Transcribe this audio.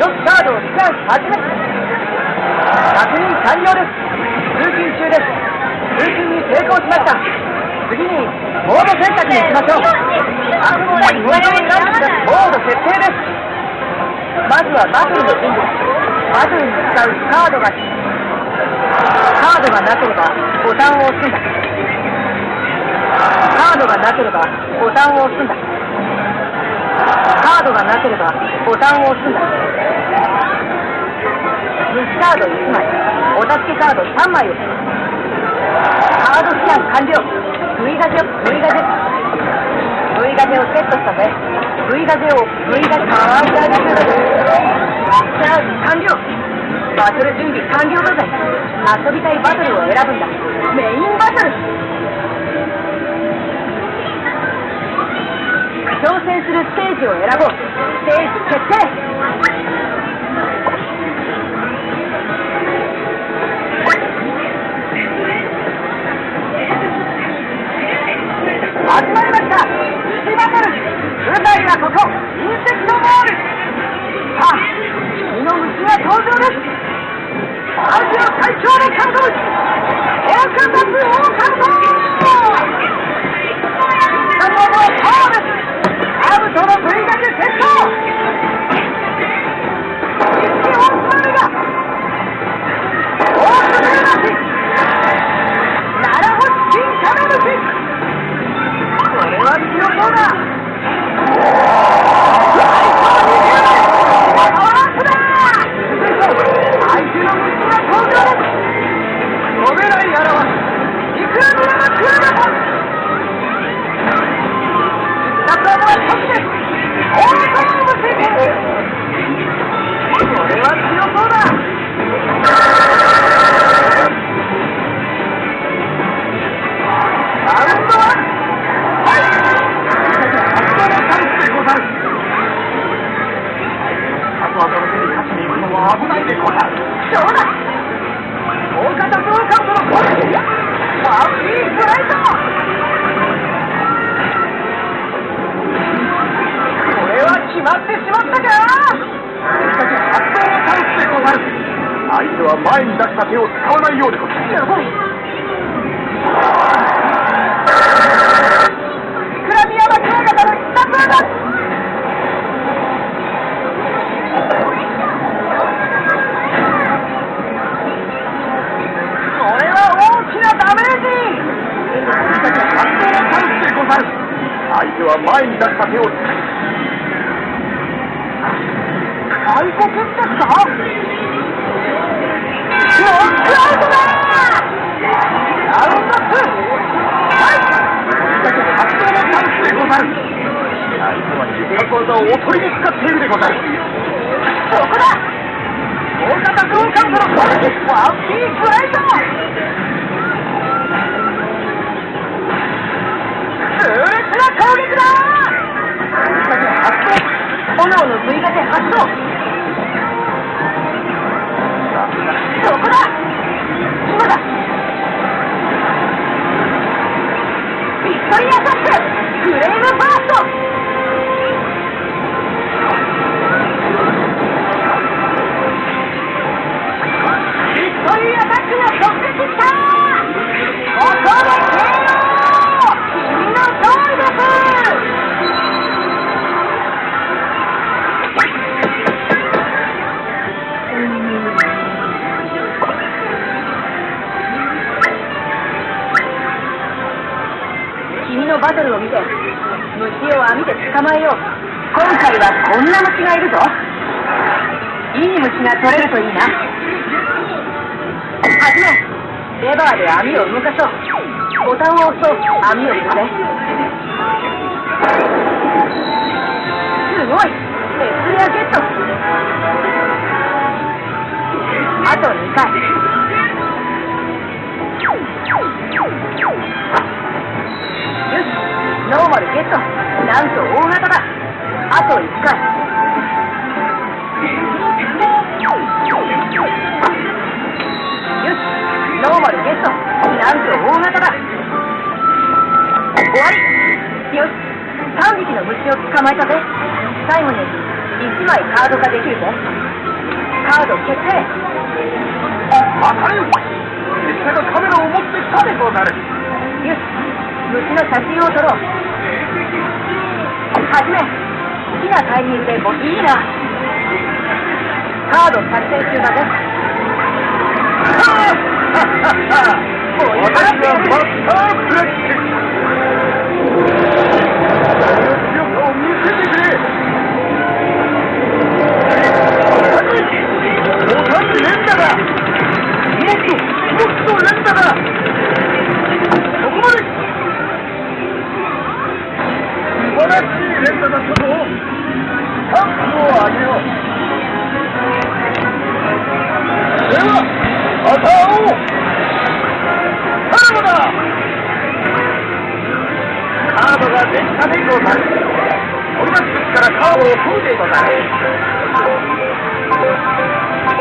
よしカードをスキャン始め確認完了です通勤中です通勤に成功しました次にモード選択に行きましょうあモードにモード設定ですまずはバトルの準備バトルに使うカードがカードがなければボタンを押すんだカードがなければボタンを押すんだカードがなければボタンを押すんだ西カード1枚お助けカード3枚をカードスキャン完了 V ガジェ V ガジェ V ガジェをセットしたぜ。V ガジェを V ガジェあーガジェチャージ完了バトル準備完了だぜ。遊びたいバトルを選ぶんだメインバトル挑戦するステージを選ぼう。ステージ決定。始まりました。虫バトル舞台はここ。インセクトモール。さあ君の虫が登場です。アジア最強のカブトムシコーカサスオオカブトイその追加でセット必殺技は直ですオートムシこれは強そうだ大型ブローカウントの攻撃ワンピースライトってしまったか発動のチャンスでござる相手は前に出した手を使わないようでござるやばいクラミヤマクワガタの必殺技これは大きなダメージ発動のチャンスでござる。相手は前に出した手を使外国です。かノックアウトだラウンド2発動のチャンスでござる相手は必殺技をおとりに使っているでござるそこだ。大型クローカウントの攻撃ワンピースライト痛烈な攻撃だ。炎の V 型発動君のバトルを見て虫を網で捕まえよう。今回はこんな虫がいるぞ。いい虫が取れるといいな。はじめレバーで網を動かそう。ボタンを押すと網を引くぜすごい。レスレアゲットあと2回。ノーマルゲットなんと大型だ。あと1回。よし。ノーマルゲットなんと大型だ。終わり。よし。3匹の虫を捕まえたぜ。最後に1枚カード化できるぜ。カード決定。当たり拙者がカメラを持ってきたでござる。よし。虫の写真を撮ろうはじめ好きなタイミングでもいいな。カード作成中だぜ 私はマスターブレック晴らしい連打だったぞタンプを上げようではまた会おうカードだカードができたでござる俺たちからカードを取るでござる